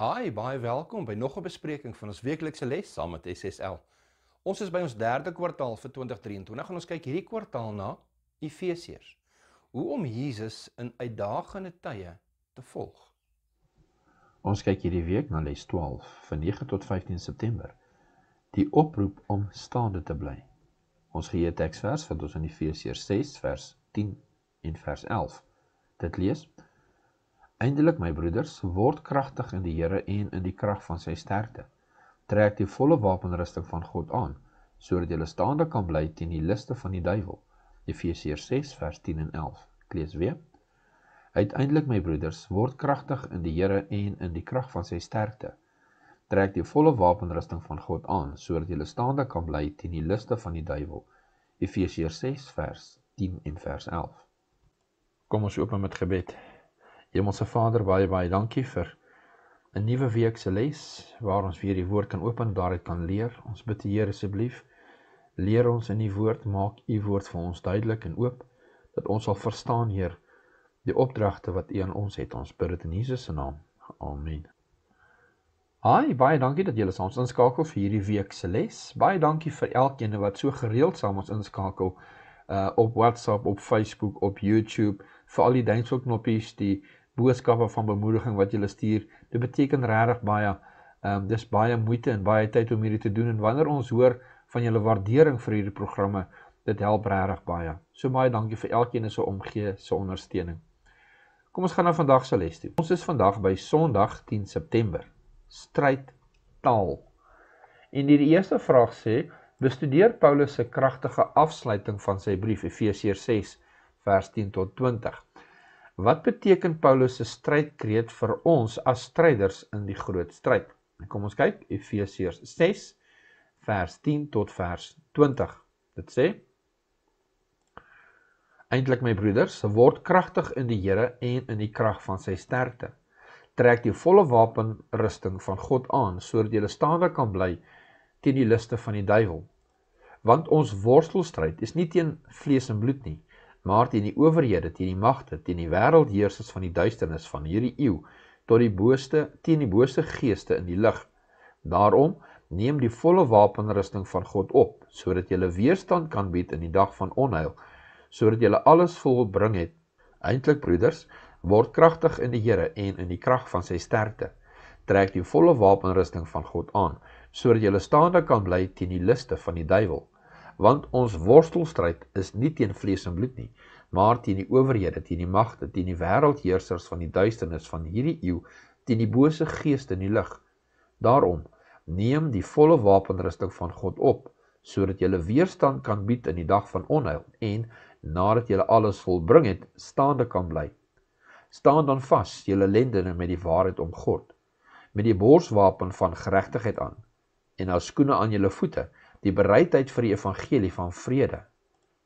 Hi, baie welkom by nog 'n bespreking van ons weeklikse les saam met SSL. Ons is by ons derde kwartaal vir 2023 en ons kyk hierdie kwartaal na Efesiërs. Hoe om Jesus in uitdagende tye te volg. Ons kyk hierdie week na les 12 van 9 tot 15 September. Die oproep om staande te bly. Ons gee teksvers van ons in Efesiërs 6 vers 10 en vers 11. Dit lees: Eindelik my broeders, word kragtig in die Here en in die krag van sy sterkte. Trek die volle wapenrusting van God aan, sodat jy staande kan bly teen die liste van die duiwel. Efesiërs 6 vers 10 en 11. Ek lees weer. Uiteindelik my broeders, word kragtig in die Here en in die krag van sy sterkte. Trek die volle wapenrusting van God aan, sodat jy staande kan bly teen die liste van die duiwel. Efesiërs 6 vers 10 en vers 11. Kom ons open met gebed. Hemelse Vader, baie baie dankie vir 'n nuwe week se les waar ons weer die woord kan open en daaruit kan leer. Ons bid die Here asseblief, leer ons in die woord, maak u woord vir ons duidelik en oop dat ons sal verstaan, Heer, die opdragte wat u aan ons het. Ons bid dit in Jesus se naam. Amen. Haai, baie dankie dat julle saam inskakel vir hierdie week se les. Baie dankie vir elkeen wat so gereeld saam ons inskakel uh op WhatsApp, op Facebook, op YouTube, vir al die duimselknoppies, die boodskappe van bemoediging wat jy stuur. Dit beteken regtig baie. Ehm um, dis baie moeite en baie tyd om hierdie te doen en wanneer ons hoor van julle waardering vir hierdie programme, dit help regtig baie. So baie dankie vir elkeen se omgee, se ondersteuning. Kom ons gaan na vandag se les toe. Ons is vandag by Sondag 10 September. Stryd taal. En die eerste vraag sê, bestudeer Paulus se kragtige afsluiting van sy brief Efesiërs 6 vers 10 tot 20. Wat beteken Paulus se strydkreet vir ons as stryders in die groot stryd? Kom ons kyk Efesiërs 6 vers 10 tot vers 20. Dit sê: Eintlik my broeders, word kragtig in die Here en in die krag van sy sterkte. Trek die volle wapenrusting van God aan sodat jy staande kan bly teen die liste van die duiwel. Want ons worstelstryd is nie teen vlees en bloed nie, maar teen die owerhede, teen die magte, teen die wêreldheersers van die duisternis van hierdie eeu, tot die booste teen die bose geeste in die lig. Daarom neem die volle wapenrusting van God op, sodat jy weerstand kan bied in die dag van onheil, sodat jy alles volbring het. Eintlik broeders, word kragtig in die Here en in die krag van sy sterkte. Trek die volle wapenrusting van God aan, sodat jy staande kan bly teen die liste van die duiwel want ons worstelstryd is nie teen vlees en bloed nie, maar teen die owerhede, teen die magte, teen die wêreldheersers van die duisternis van hierdie eeu, teen die bose geeste in die lig. Daarom neem die volle wapenrusting van God op, sodat jy weerstand kan bied in die dag van onheil en nadat jy alles volbring het, staande kan bly. Staan dan vas, julle lendene met die waarheid om God, met die borswapen van geregtigheid aan en as skoene aan julle voete die bereidheid vir die evangelie van vrede.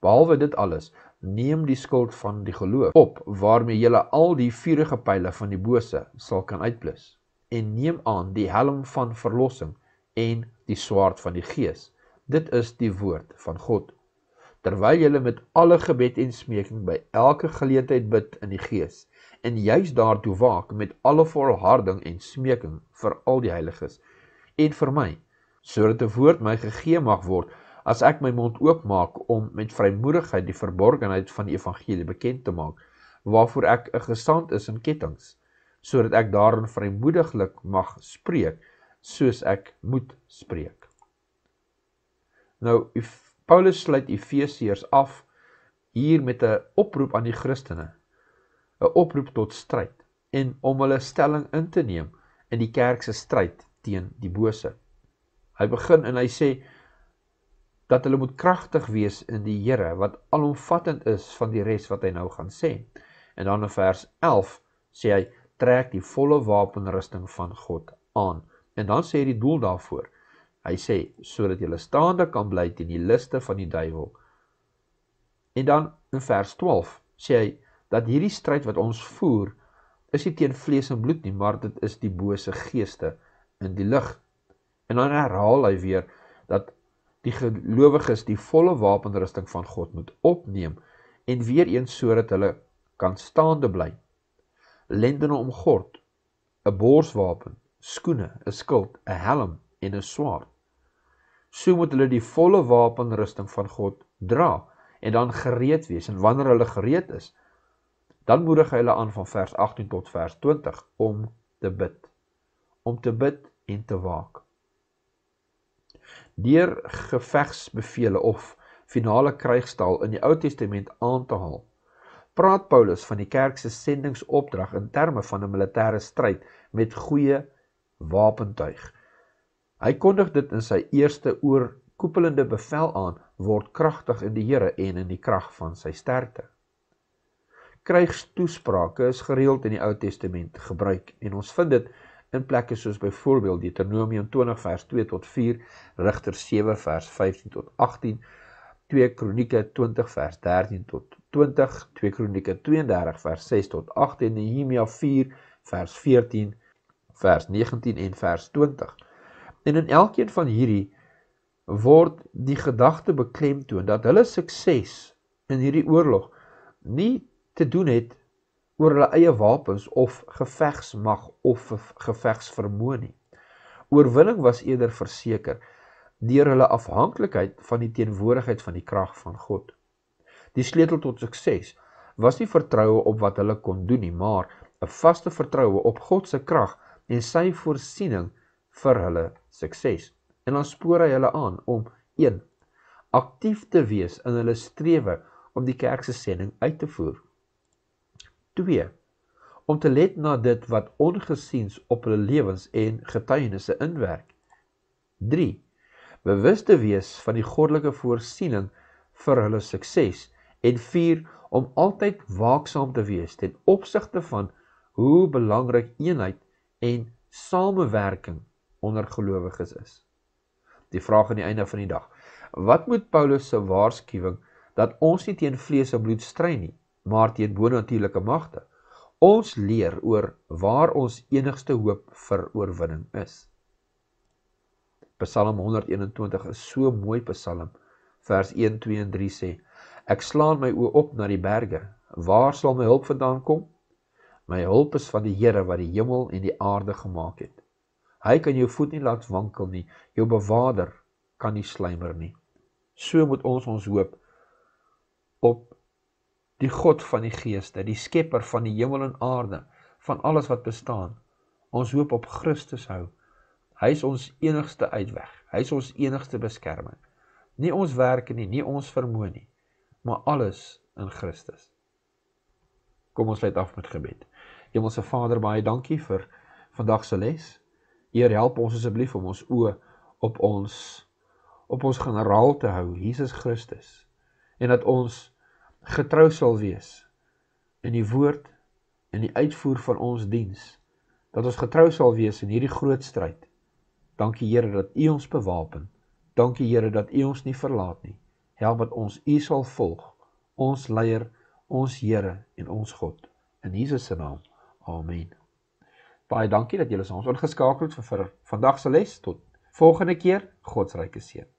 Behalwe dit alles, neem die skuld van die geloof op waarmee jy al die vuurige pile van die bose sal kan uitblus en neem aan die helm van verlossing en die swaard van die gees. Dit is die woord van God. Terwyl jy met alle gebed en smeking by elke geleentheid bid in die gees en juis daartoe waak met alle volharding en smeking vir al die heiliges en vir my sodat 'n woord my gegee mag word as ek my mond oopmaak om met vrymoedigheid die verborgenheid van die evangelie bekend te maak waarvoor ek 'n gesant is in kettinge sodat ek daarin vrymoediglik mag spreek soos ek moet spreek. Nou Paulus sluit Efesiërs af hier met 'n oproep aan die Christene, 'n oproep tot stryd en om hulle stelling in te neem in die kerk se stryd teen die bose. Hy begin en hy sê dat hulle moet kragtig wees in die Here wat alomvattend is van die res wat hy nou gaan sê. En dan in vers 11 sê hy trek die volle wapenrusting van God aan. En dan sê hy die doel daarvoor. Hy sê sodat jy staande kan bly teen die liste van die duiwel. En dan in vers 12 sê hy dat hierdie stryd wat ons voer is nie teen vlees en bloed nie, maar dit is die bose geeste in die lig. En dan herhaal hy weer dat die gelowiges die volle wapenrusting van God moet opneem en weer eens sodat hulle kan staande bly. Lendene om God, 'n borswapen skoene, 'n skild, 'n helm en 'n swaard. So moet hulle die volle wapenrusting van God dra en dan gereed wees en wanneer hulle gereed is, dan moedig hy hulle aan van vers 18 tot vers 20 om te bid. Om te bid en te waak. Deur gevegsbevele of finale krygstaal in die Ou Testament aan te haal, praat Paulus van die kerk se sendingsopdrag in terme van 'n militêre stryd met goeie wapentuig. Hy kondig dit in sy eerste oorkoepelende bevel aan: word kragtig in die Here en in die krag van sy sterkte. Krygstoesprake is gereeld in die Ou Testament gebruik en ons vind dit in plekke soos byvoorbeeld Deuteronomium 20 vers 2 tot 4, Rigters 7 vers 15 tot 18, 2 Kronieke 20 vers 13 tot 20, 2 Kronieke 32 vers 6 tot 8 en Nehemia 4 vers 14, vers 19 en vers 20. En in elkeen van hierdie word die gedagte beklemtoon dat hulle sukses in hierdie oorlog nie te doen het oor hulle eie wapens of gevegsmag of gevegsvermoë nie. Oorwinning was eerder verseker deur hulle afhanklikheid van die teenwoordigheid van die krag van God. Die sleutel tot sukses was nie vertroue op wat hulle kon doen nie, maar 'n vaste vertroue op God se krag en sy voorsiening vir hulle sukses. En dan spoor hy hulle aan om 1 aktief te wees in hulle strewe om die kerk se sending uit te voer. 2 om te let na dit wat ongesiens op hulle lewens en getuienisse inwerk. 3 bewus te wees van die goddelike voorsiening vir hulle sukses en 4 om altyd waaksaam te wees ten opsigte van hoe belangrik eenheid en samewerking onder gelowiges is. Die vraag aan die einde van die dag: Wat moet Paulus se waarskuwing dat ons nie teen vlees en bloed stry nie, maar teen bonatuurlike magte. Ons leer oor waar ons enigste hoop vir oorwinning is. Psalm 121 is so mooi Psalm. Vers 1, 2 en 3 sê: Ek slaan my oë op na die berge. Waar sal my hulp vandaan kom? My hulp is van die Here wat die hemel en die aarde gemaak het. Hy kan jou voet nie laat wankel nie. Jou bewaarder kan nie slymer nie. So moet ons ons hoop op die God van die geeste, die skepper van die hemel en aarde, van alles wat bestaan. Ons hoop op Christus hou. Hy is ons enigste uitweg. Hy is ons enigste beskerming. Nie ons werke nie, nie ons vermoë nie, maar alles in Christus. Kom ons sluit af met gebed. Hemelse Vader, baie dankie vir vandag se les. Heer, help ons asseblief om ons oë op ons op ons generaal te hou, Jesus Christus. En dat ons getrou sal wees in die woord en die uitvoer van ons diens dat ons getrou sal wees in hierdie groot stryd dankie Here dat U ons bewapen. Dankie Here dat U ons nie verlaat nie. Help dat ons U sal volg ons leier ons Here en ons God. In Jesus se naam. Amen. Baie dankie dat julle ons ingeskakel het vir vandag se les. Tot volgende keer. God se ryke seën